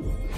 Yeah.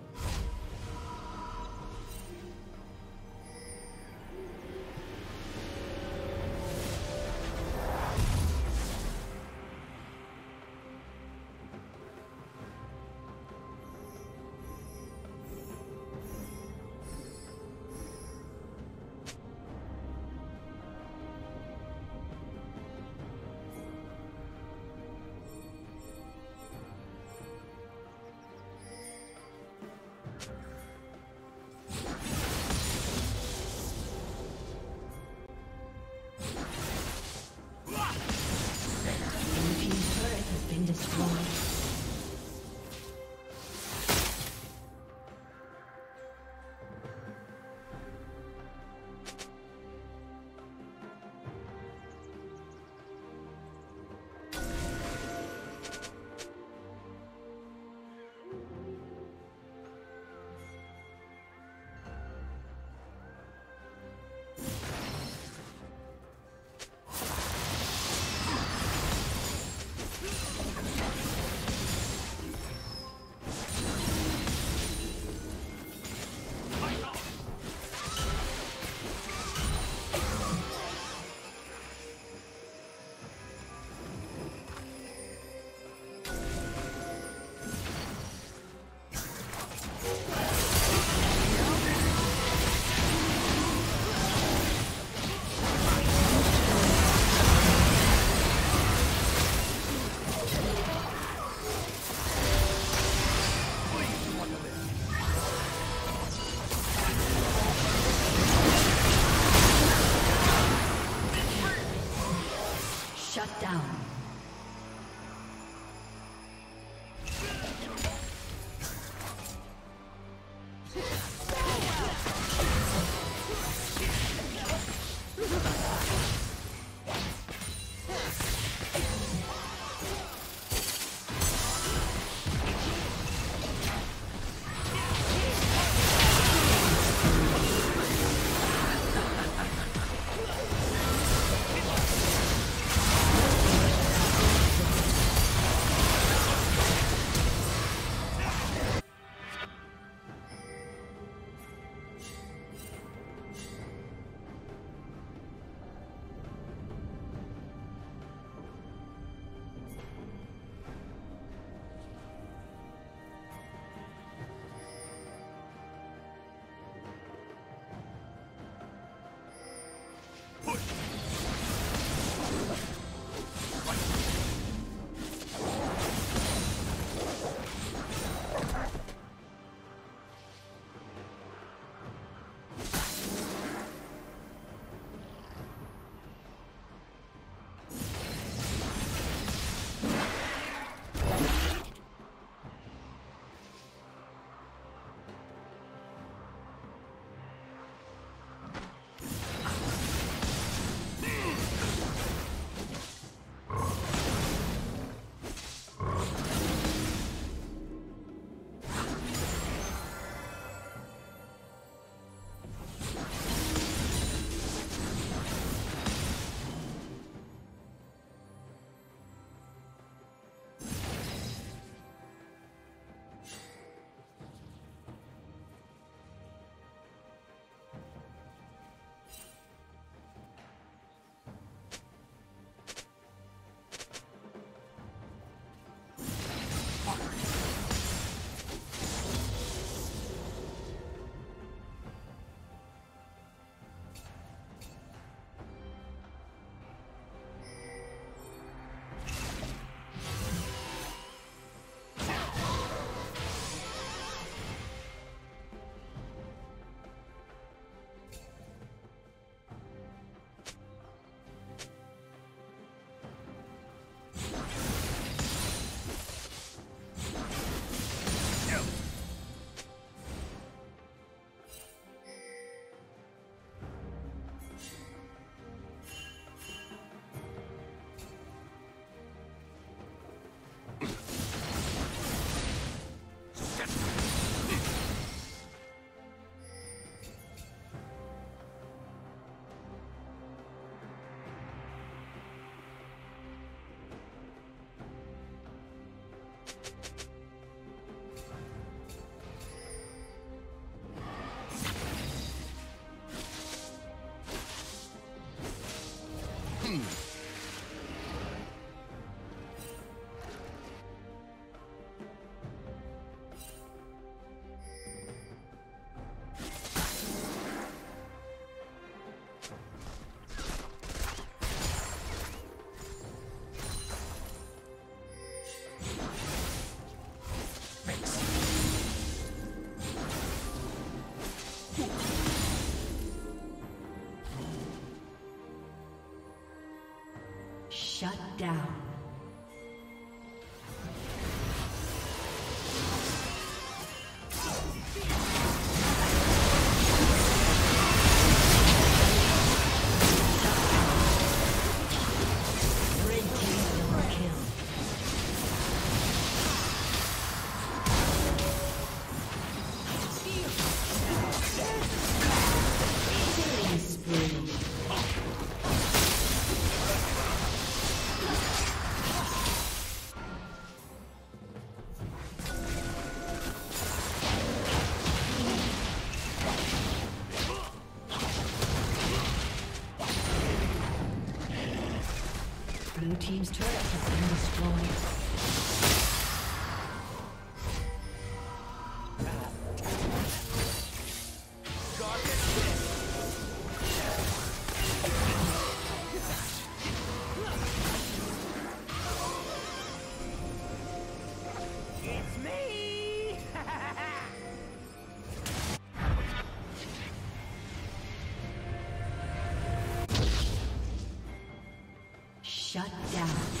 destroyed. Shut down. Shut down.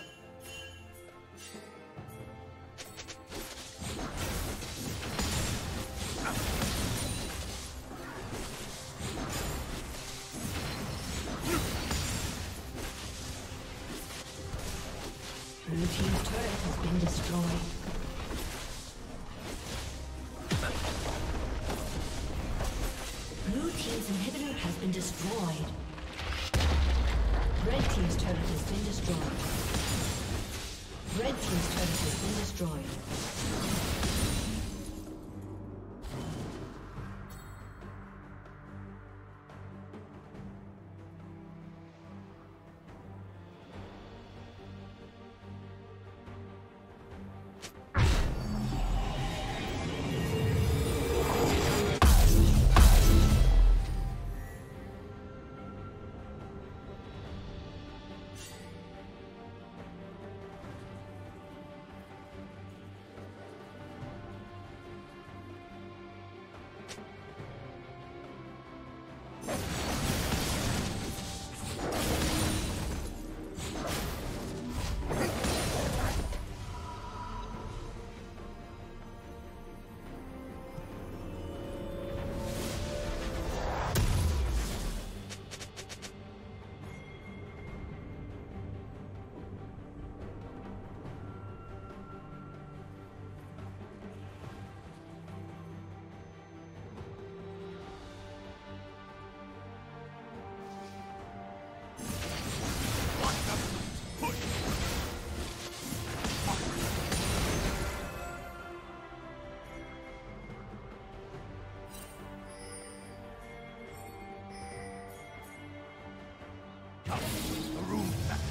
Team's